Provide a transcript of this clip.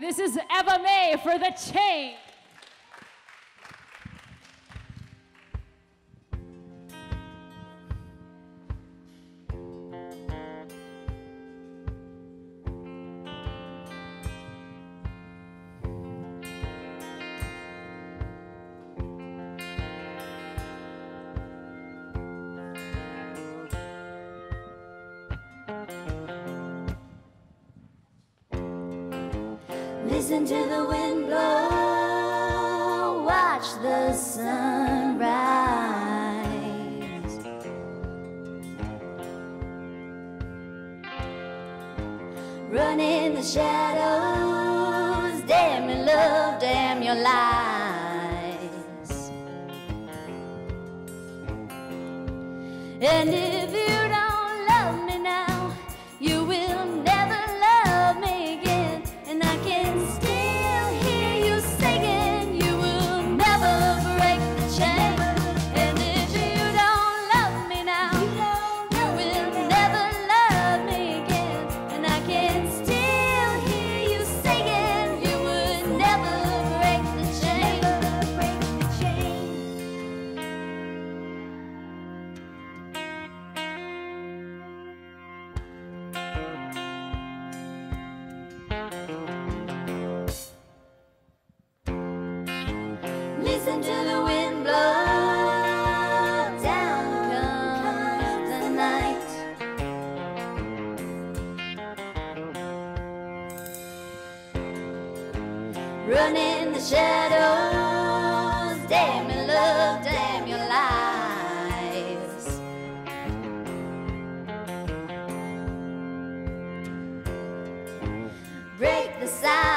This is Eva Mae for the chain. Listen to the wind blow, watch the sun rise. Run in the shadows, damn your love, damn your lies. And if you The wind down comes the night. Run in the shadows, damn your love, damn your lies. Break the silence.